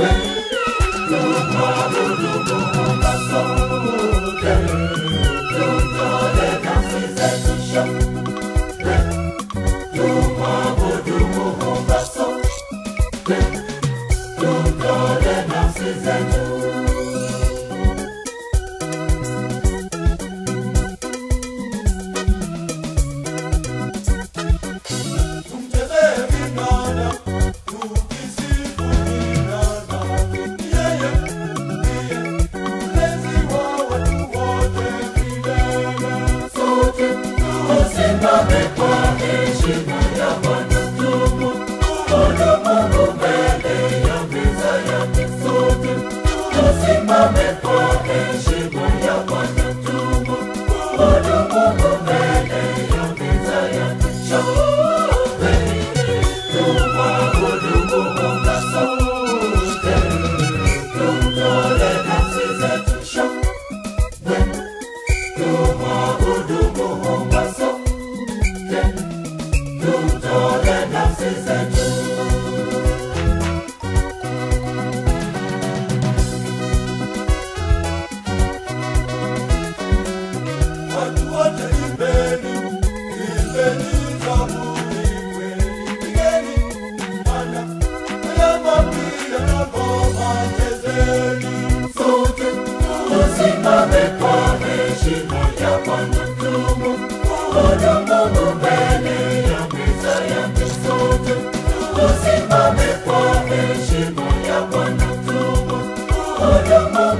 Baby. Simame kwa heshima ya Bwana tubu, oya Mungu